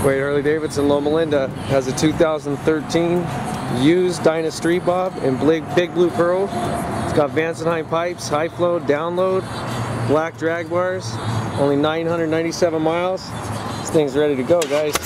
Quaid Harley Davidson Loma Linda has a 2013 used Dyna Bob in big, big blue pearl. It's got Vance pipes, high flow, download, black drag bars, only 997 miles. This thing's ready to go guys.